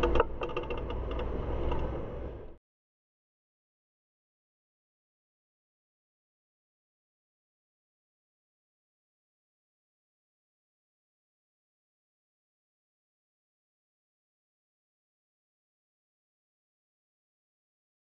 you